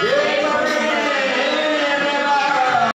Yeah.